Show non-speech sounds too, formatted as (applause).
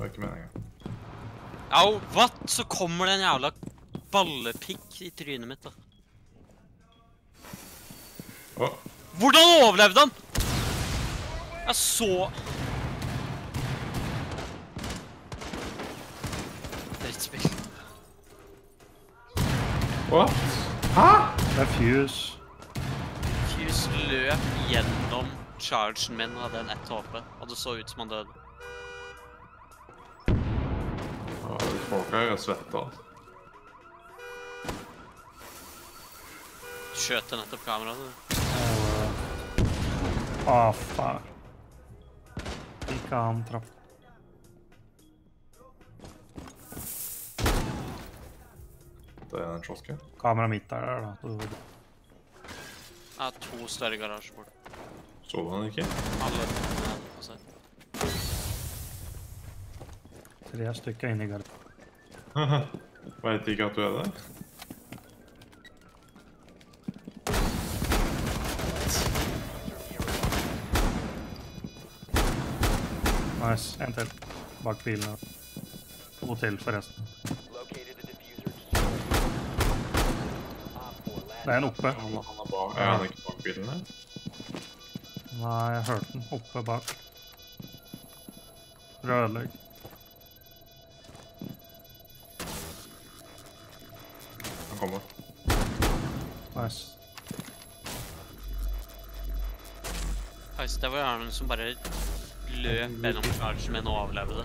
var ikke meningen. Au, what? Så kommer det en jævla ballepikk i trynet mitt, da. Hvordan overlevde han? Jeg så Drittspill. what? Hæ? Det er Fuse. Fuse løp gjennom chargen min og hadde en ett HP, og det så ut som han døde. Ja, de folka er altså. Skjøt jeg nettopp kameraet? du? Å, oh, faen. Ikke han trapp. Det er en kiosken. Kameraet mitt er der, da. Jeg har to større garasjer bort. Så du han ikke? Alle. Tre stykker inni garden. (laughs) Veit ikke at du er der? Nice. En til. Bak bilen. her. To til, forresten. Located a diffuser. Op 4 last Det er en oppe. Han, han er bak. Er han ikke bak bilen her? Nei, jeg hørte den oppe bak. Rødlegg. Kommer. Nice. Det var han som bare løp gjennom chargen min og overlevde.